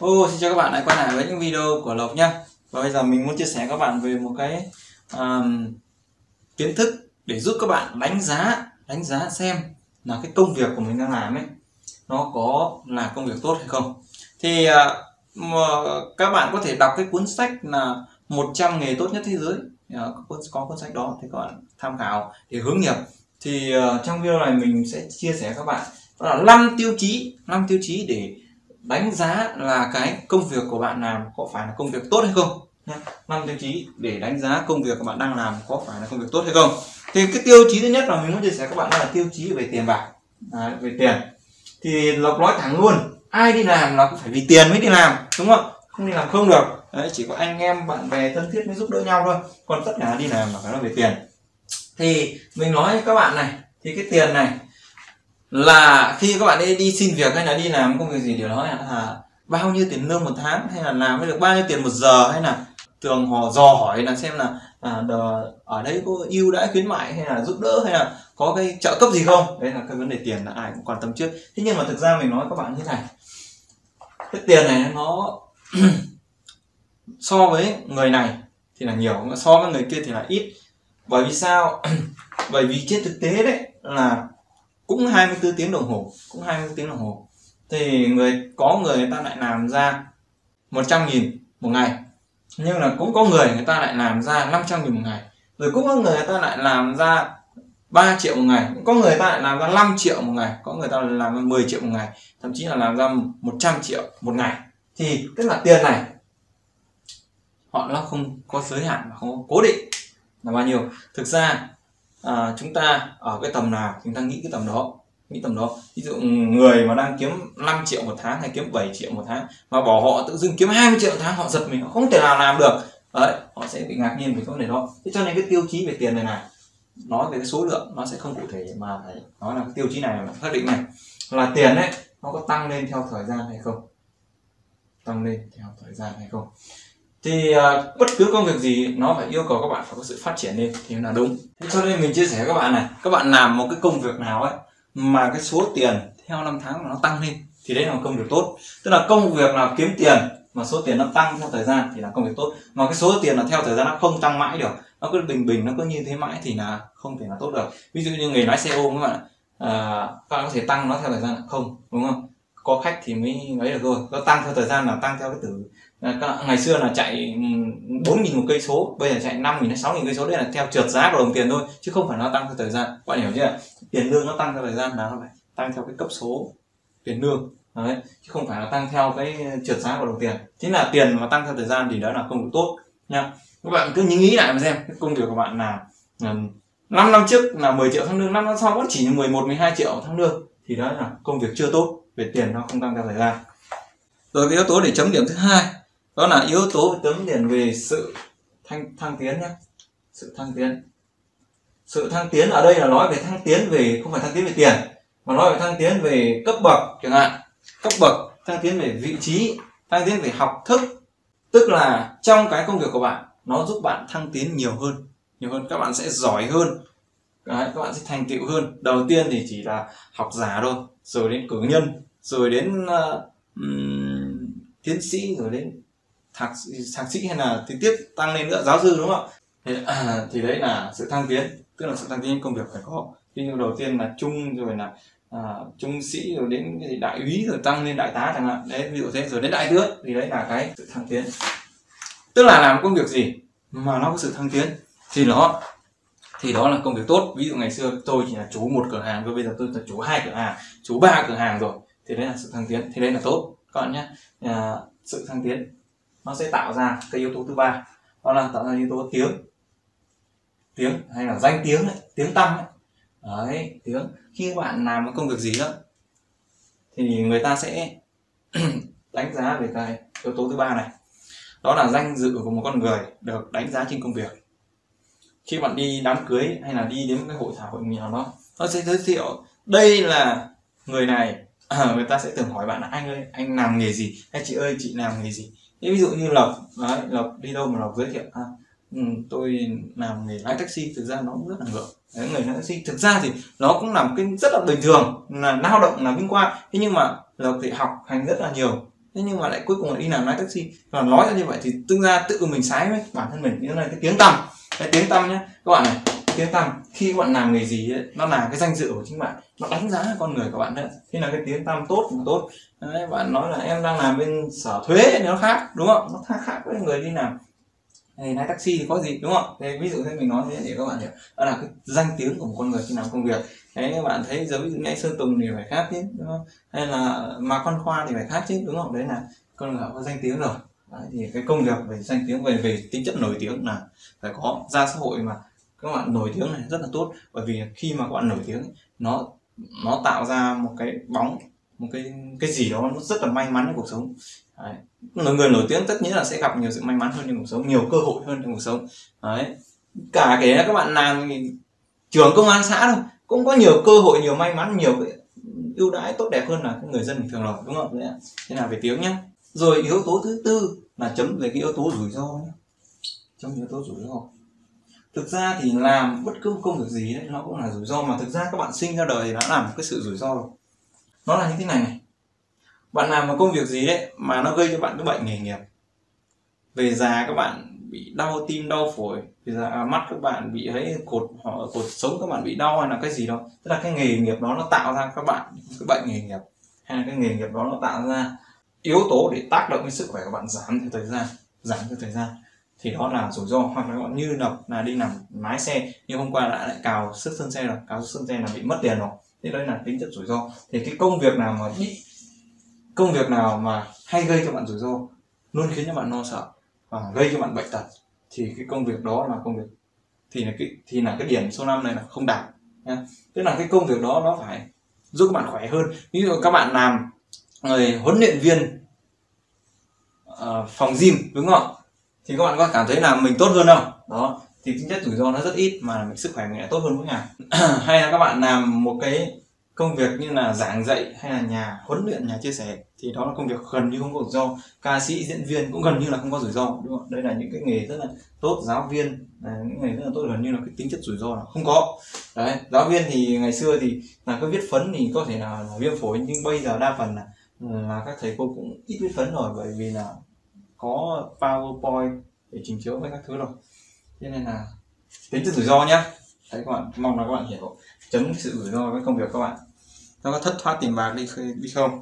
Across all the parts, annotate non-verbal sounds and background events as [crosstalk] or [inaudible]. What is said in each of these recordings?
Ô, xin chào các bạn lại quay lại với những video của Lộc nha Và bây giờ mình muốn chia sẻ các bạn về một cái um, kiến thức để giúp các bạn đánh giá đánh giá xem là cái công việc của mình đang làm ấy nó có là công việc tốt hay không. Thì uh, các bạn có thể đọc cái cuốn sách là 100 nghề tốt nhất thế giới. Uh, có, có cuốn sách đó thì các bạn tham khảo để hướng nghiệp. Thì uh, trong video này mình sẽ chia sẻ các bạn đó là 5 tiêu chí 5 tiêu chí để đánh giá là cái công việc của bạn làm có phải là công việc tốt hay không năm tiêu chí để đánh giá công việc của bạn đang làm có phải là công việc tốt hay không. Thì cái tiêu chí thứ nhất là mình muốn chia sẻ các bạn là tiêu chí về tiền bạc. À, về tiền. Thì lộc nói thẳng luôn. Ai đi làm là cũng phải vì tiền mới đi làm đúng không? Không đi làm không được. Đấy chỉ có anh em bạn bè thân thiết mới giúp đỡ nhau thôi. Còn tất cả đi làm là phải nói về tiền. Thì mình nói với các bạn này thì cái tiền này là khi các bạn đi, đi xin việc hay là đi làm công việc gì điều đó là bao nhiêu tiền lương một tháng hay là làm được bao nhiêu tiền một giờ hay là thường họ dò hỏi là xem là à, đờ, ở đây có ưu đãi khuyến mại hay là giúp đỡ hay là có cái trợ cấp gì không? Đấy là cái vấn đề tiền là ai cũng quan tâm trước. Thế nhưng mà thực ra mình nói các bạn như này cái tiền này nó [clears throat] so với người này thì là nhiều so với người kia thì là ít. Bởi vì sao? [clears throat] Bởi vì trên thực tế đấy là cũng 24 tiếng đồng hồ, cũng 24 tiếng đồng hồ. Thì người, có người người ta lại làm ra 100 nghìn một ngày. Nhưng là cũng có người người ta lại làm ra 500 nghìn một ngày. Rồi cũng có người người ta lại làm ra 3 triệu một ngày. Có người ta lại làm ra 5 triệu một ngày. Có người ta lại làm ra 10 triệu một ngày. Thậm chí là làm ra 100 triệu một ngày. Thì tức là tiền này, họ nó không có giới hạn không có cố định là bao nhiêu. Thực ra à, chúng ta ở cái tầm nào chúng ta nghĩ cái tầm đó nghĩ tầm đó. Ví dụ người mà đang kiếm 5 triệu một tháng hay kiếm 7 triệu một tháng mà bỏ họ tự dưng kiếm 20 triệu một tháng họ giật mình họ không thể nào làm được. Đấy họ sẽ bị ngạc nhiên về cái vấn đề đó. Thế cho nên cái tiêu chí về tiền này này nói về cái số lượng nó sẽ không cụ thể mà phải nói là cái tiêu chí này là xác định này. Là tiền đấy nó có tăng lên theo thời gian hay không? Tăng lên theo thời gian hay không? Thì uh, bất cứ công việc gì nó phải yêu cầu các bạn phải có sự phát triển lên thì là đúng. Thế cho nên mình chia sẻ với các bạn này các bạn làm một cái công việc nào ấy mà cái số tiền theo năm tháng mà nó tăng lên thì đấy là một công việc tốt. Tức là công việc nào kiếm tiền mà số tiền nó tăng theo thời gian thì là công việc tốt. Mà cái số tiền là theo thời gian nó không tăng mãi được nó cứ bình bình nó cứ như thế mãi thì là không thể là tốt được. Ví dụ như nghề lái xe ôm các bạn à, các bạn có thể tăng nó theo thời gian không đúng không? Có khách thì mới ấy được thôi. nó tăng theo thời gian là tăng theo cái Ờ, ngày xưa là chạy ừ, bốn nghìn một cây số bây giờ chạy năm nghìn hay sáu nghìn cây số đây là theo trượt giá của đồng tiền thôi chứ không phải nó tăng theo thời gian. Các bạn hiểu chưa? Tiền lương nó tăng theo thời gian là nó phải tăng theo cái cấp số tiền lương. Đấy chứ không phải là tăng theo cái trượt giá của đồng tiền. Chính là tiền mà tăng theo thời gian thì đó là không được tốt nha. Các bạn cứ nghĩ lại mà xem cái công việc của bạn là, là 5 năm trước là 10 triệu tháng lương 5 năm sau vẫn chỉ 11 12 triệu tháng lương thì đó là công việc chưa tốt về tiền nó không tăng theo thời gian. Rồi cái yếu tố để chấm điểm thứ hai đó là yếu tố tấm điển về sự thăng thăng tiến nhé sự thăng tiến. Sự thăng tiến ở đây là nói về thăng tiến về không phải thăng tiến về tiền mà nói về thăng tiến về cấp bậc chẳng hạn. Cấp bậc thăng tiến về vị trí thăng tiến về học thức. Tức là trong cái công việc của bạn nó giúp bạn thăng tiến nhiều hơn nhiều hơn. Các bạn sẽ giỏi hơn. Đấy, các bạn sẽ thành tựu hơn. Đầu tiên thì chỉ là học giả thôi rồi đến cử nhân rồi đến uh, um, tiến sĩ rồi đến thạc thạc sĩ hay là thì tiếp tăng lên nữa giáo sư đúng không thì, à, thì đấy là sự thăng tiến tức là sự thăng tiến công việc phải có. Ví dụ đầu tiên là trung rồi là à, trung sĩ rồi đến cái đại úy rồi tăng lên đại tá chẳng hạn. Đấy ví dụ thế rồi đến đại tướng thì đấy là cái sự thăng tiến. Tức là làm công việc gì mà nó có sự thăng tiến thì nó thì đó là công việc tốt. Ví dụ ngày xưa tôi chỉ là chủ một cửa hàng rồi bây giờ tôi là chủ hai cửa hàng chủ ba cửa hàng rồi thì đấy là sự thăng tiến thì đấy là tốt. Các bạn nhé. À, sự thăng tiến nó sẽ tạo ra cái yếu tố thứ ba. Đó là tạo ra yếu tố tiếng. Tiếng hay là danh tiếng ấy, tiếng tăm đấy đấy tiếng. Khi bạn làm một công việc gì đó thì người ta sẽ [clears throat] đánh giá về cái yếu tố thứ ba này. Đó là danh dự của một con người được đánh giá trên công việc. Khi bạn đi đám cưới hay là đi đến cái hội thảo hội nghị nào đó nó sẽ giới thiệu đây là người này. À, [clears throat] người ta sẽ tưởng hỏi bạn là anh ơi anh làm nghề gì? Hay chị ơi chị làm nghề gì? Thế ví dụ như lộc đấy, lộc đi đâu mà lộc giới thiệu à, ừ, tôi làm nghề lái taxi thực ra nó cũng rất là ngược. Đấy, người lái taxi thực ra thì nó cũng làm cái rất là bình thường là lao động là vinh quang thế nhưng mà lộc thì học hành rất là nhiều. Thế nhưng mà lại cuối cùng lại đi làm lái taxi. Và nói ra như vậy thì tương ra tự mình sái với bản thân mình. Như này cái tiếng tăm. Cái tiếng tăm nhé các bạn này tiếng tăm khi các bạn làm nghề gì ấy, nó là cái danh dự của chính bạn. Nó đánh giá con người của bạn đấy. Khi là cái tiếng tăm tốt mà tốt. Đấy, bạn nói là em đang làm bên sở thuế thì nó khác đúng không? Nó khác khác với người đi làm. Hay lái taxi thì có gì đúng không? Thế ví dụ thế mình nói thế để các bạn hiểu. Đó là cái danh tiếng của một con người khi làm công việc. Đấy các bạn thấy giống như ngay sơn tùng thì phải khác chứ đúng không? Hay là mà con khoa thì phải khác chứ đúng không? Đấy là con người có danh tiếng rồi. Đấy, thì cái công việc về danh tiếng về về tính chất nổi tiếng là phải có ra xã hội mà các bạn nổi tiếng này rất là tốt. Bởi vì khi mà các bạn nổi tiếng nó nó tạo ra một cái bóng, một cái cái gì đó nó rất là may mắn trong cuộc sống. Đấy. người nổi tiếng tất nhiên là sẽ gặp nhiều sự may mắn hơn trong cuộc sống, nhiều cơ hội hơn trong cuộc sống. Đấy. Cả kể là các bạn làm trưởng công an xã thôi, cũng có nhiều cơ hội, nhiều may mắn, nhiều cái ưu đãi tốt đẹp hơn là người dân bình thường rồi, đúng không? Đấy thế là về tiếng nhé rồi yếu tố thứ tư là chấm về cái yếu tố rủi ro nhé chấm yếu tố rủi ro thực ra thì làm bất cứ công việc gì đấy, nó cũng là rủi ro mà thực ra các bạn sinh ra đời đã làm một cái sự rủi ro rồi. Nó là như thế này này. Bạn làm một công việc gì đấy mà nó gây cho bạn cái bệnh nghề nghiệp. Về già các bạn bị đau tim, đau phổi, về già mắt các bạn bị thấy cột họ, cột sống các bạn bị đau hay là cái gì đó. Tức là cái nghề nghiệp đó nó tạo ra các bạn cái bệnh nghề nghiệp, hay là cái nghề nghiệp đó nó tạo ra yếu tố để tác động đến sức khỏe của bạn giảm theo thời gian, giảm theo thời gian thì đó là rủi ro hoặc là bạn như là, là đi nằm lái xe như hôm qua đã lại cào sức sơn xe rồi cào sức sơn xe là bị mất tiền rồi. Thế đấy là tính chất rủi ro. Thì cái công việc nào mà bị công việc nào mà hay gây cho bạn rủi ro luôn khiến cho bạn lo sợ và gây cho bạn bệnh tật thì cái công việc đó là công việc thì là cái thì là cái điểm số 5 này là không đạt nha tức là cái công việc đó nó phải giúp các bạn khỏe hơn. Ví dụ các bạn làm người huấn luyện viên uh, phòng gym đúng không thì các bạn có cảm thấy là mình tốt hơn không? Đó thì tính chất rủi ro nó rất ít mà mình sức khỏe mình lại tốt hơn mỗi ngày. [clears throat] Hay là các bạn làm một cái công việc như là giảng dạy hay là nhà huấn luyện nhà chia sẻ thì đó là công việc gần như không có rủi ro. Ca sĩ diễn viên cũng gần như là không có rủi ro đúng không? Đây là những cái nghề rất là tốt giáo viên là những nghề rất là tốt gần như là cái tính chất rủi ro là không có. Đấy giáo viên thì ngày xưa thì là cứ viết phấn thì có thể là, là viêm phổi nhưng bây giờ đa phần là là các thầy cô cũng ít viết phấn rồi bởi vì là có powerpoint để trình chiếu với các thứ rồi. Thế nên là tính chất rủi ro nhá. Đấy các bạn mong là các bạn hiểu. Chấm sự rủi ro với công việc các bạn. Nó có thất thoát tiền bạc đi đi không?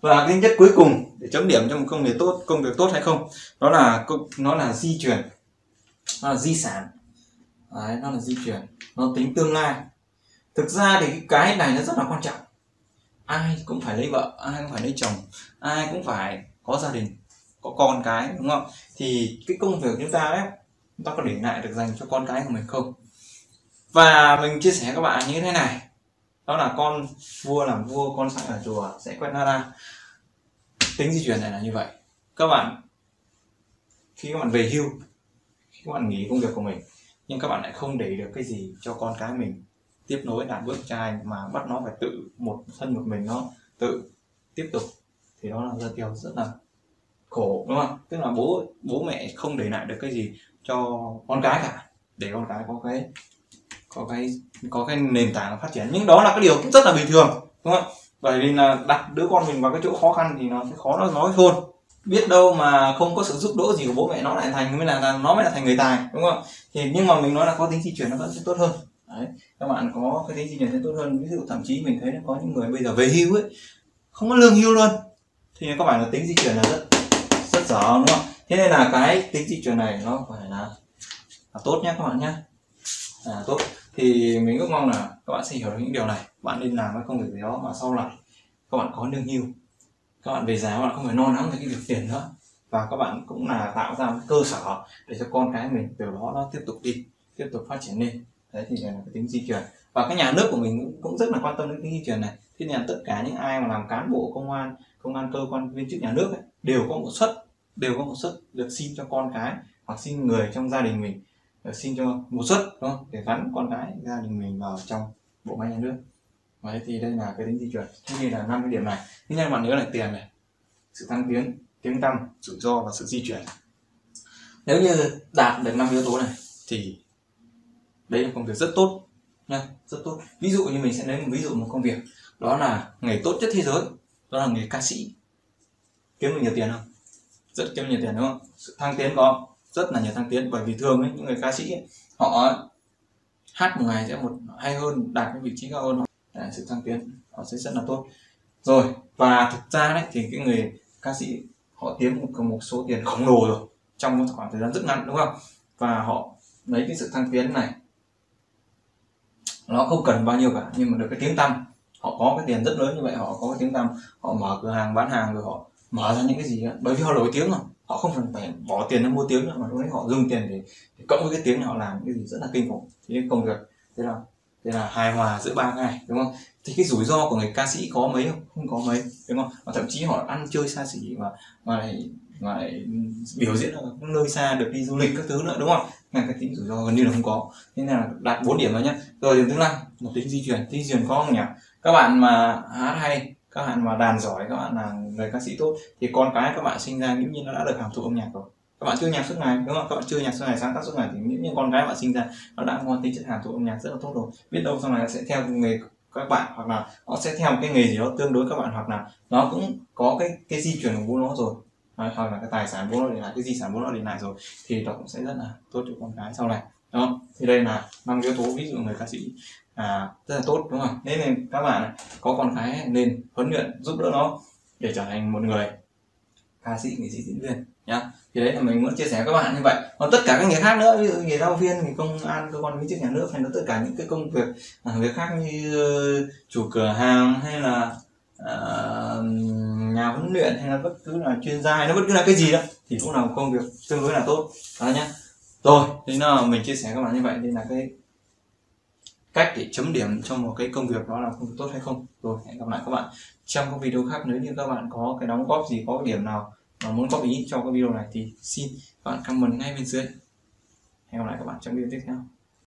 Và cái nhất cuối cùng để chấm điểm cho một công việc tốt công việc tốt hay không đó là nó là di chuyển. Nó là di sản. Đấy, nó là di chuyển. Nó tính tương lai. Thực ra thì cái này nó rất là quan trọng. Ai cũng phải lấy vợ ai cũng phải lấy chồng ai cũng phải có gia đình có con cái, đúng không? Thì cái công việc chúng ta đấy, chúng ta có để lại được dành cho con cái của mình không? Và mình chia sẻ các bạn như thế này. Đó là con vua làm vua, con sẵn ở chùa, sẽ quét nara tính di chuyển này là như vậy. Các bạn, khi các bạn về hưu, khi các bạn nghỉ công việc của mình, nhưng các bạn lại không để được cái gì cho con cái mình. Tiếp nối làm bước trai mà bắt nó phải tự một thân một mình nó tự tiếp tục. Thì đó là ra tiêu rất là khổ, đúng không? Tức là bố bố mẹ không để lại được cái gì cho con cái cả. Để con cái có cái có cái có cái nền tảng phát triển. Nhưng đó là cái điều cũng rất là bình thường, đúng không? Bởi vì là đặt đứa con mình vào cái chỗ khó khăn thì nó sẽ khó nó nói hơn. Biết đâu mà không có sự giúp đỡ gì của bố mẹ, nó lại thành, mới là nó mới là thành người tài, đúng không? Thì nhưng mà mình nói là có tính di chuyển nó vẫn sẽ tốt hơn. Đấy, các bạn có cái tính di chuyển sẽ tốt hơn. Ví dụ thậm chí mình thấy có những người bây giờ về hưu ấy, không có lương hưu luôn. Thì các bạn là tính di chuyển là rất rất dở đúng không? Thế nên là cái tính di chuyển này nó phải là, là tốt nhé các bạn nhé. À, tốt. Thì mình ước mong là các bạn sẽ hiểu được những điều này. Bạn nên làm cái công việc gì đó mà sau này các bạn có lương hưu. Các bạn về già các bạn không phải lo lắng về cái việc tiền nữa. Và các bạn cũng là tạo ra một cơ sở để cho con cái mình từ đó nó tiếp tục đi tiếp tục phát triển lên. Đấy thì là cái tính di chuyển và cái nhà nước của mình cũng rất là quan tâm đến tính di chuyển này. Thế nên là tất cả những ai mà làm cán bộ công an công an cơ quan viên chức nhà nước ấy, đều có một suất đều có một suất được xin cho con cái hoặc xin người trong gia đình mình được xin cho một suất, đúng không? Để gắn con cái gia đình mình vào trong bộ máy nhà nước. Đấy thì đây là cái tính di chuyển. Thế như là năm cái điểm này. Thế nhưng bạn nhớ là tiền này. Sự thăng tiến, tiếng tăm, rủi ro và sự di chuyển. Nếu như đạt được năm yếu tố này thì đấy là công việc rất tốt nha, rất tốt. Ví dụ như mình sẽ lấy một ví dụ một công việc. Đó là nghề tốt nhất thế giới, đó là nghề ca sĩ. Kiếm được nhiều tiền không? Rất kiếm nhiều tiền đúng không? Sự thăng tiến có rất là nhiều thăng tiến. Bởi vì thường ấy, những người ca sĩ ấy, họ hát một ngày sẽ một hay hơn đạt những vị trí cao hơn. Là sự thăng tiến họ sẽ rất là tốt. Rồi và thực ra đấy thì cái người ca sĩ họ kiếm một, một số tiền khổng lồ rồi trong một khoảng thời gian rất ngắn đúng không? Và họ lấy cái sự thăng tiến này nó không cần bao nhiêu cả nhưng mà được cái tiếng tăm. Họ có cái tiền rất lớn như vậy họ có cái tiếng tăm. Họ mở cửa hàng bán hàng rồi họ mở ra những cái gì đó bởi vì họ nổi tiếng rồi họ không cần phải bỏ tiền để mua tiếng nữa mà lúc đấy họ dùng tiền để, để cộng với cái tiếng họ làm cái gì rất là kinh khủng. Thì cái công việc thế là thế là hài hòa giữa ba ngày đúng không? Thì cái rủi ro của người ca sĩ có mấy không? Không có mấy đúng không? Và thậm chí họ ăn chơi xa xỉ mà mà lại mà lại biểu diễn ở các nơi xa được đi du lịch các thứ nữa đúng không? Ngành cái tính rủi ro gần như là không có. Thế nên là đạt 4 điểm rồi nhá. rồi điểm thứ năm là tính di truyền. Tính di truyền có không nhỉ? Các bạn mà hát hay các bạn mà đàn giỏi, các bạn là người ca sĩ tốt, thì con cái các bạn sinh ra nghiễm như nó đã được hàm thụ âm nhạc rồi. Các bạn chơi nhạc suốt ngày, đúng không? Các bạn chơi nhạc suốt ngày, sáng tác suốt ngày, thì những như con gái bạn sinh ra nó đã có tính chất hàm thụ âm nhạc rất là tốt rồi. Biết đâu sau này nó sẽ theo nghề các bạn, hoặc là nó sẽ theo một cái nghề gì đó tương đối các bạn, hoặc là nó cũng có cái cái di chuyển của bố nó rồi. Hoặc là cái tài sản bố nó để lại, cái di sản bố nó để lại rồi, thì nó cũng sẽ rất là tốt cho con gái sau này đó thì đây là năm yếu tố ví dụ người ca sĩ à, rất là tốt đúng không? Nên các bạn có con cái nên huấn luyện giúp đỡ nó để trở thành một người ca sĩ nghệ sĩ diễn viên nhá. Thì đấy là mình muốn chia sẻ với các bạn như vậy. Còn tất cả các nghề khác nữa ví dụ nghề giáo viên thì công an cơ quan viên chức nhà nước hay là tất cả những cái công việc à, việc khác như ờ, chủ cửa hàng hay là à, nhà huấn luyện hay là bất cứ là chuyên gia hay là bất cứ là cái gì đó thì cũng là một công việc tương đối là tốt. Đó nhá rồi, thế là mình chia sẻ các bạn như vậy đây là cái cách để chấm điểm cho một cái công việc đó là không tốt hay không? Rồi, hẹn gặp lại các bạn trong các video khác. Nếu như các bạn có cái đóng góp gì, có điểm nào mà muốn góp ý cho cái video này thì xin các bạn comment ngay bên dưới. Hẹn gặp lại các bạn trong video tiếp theo.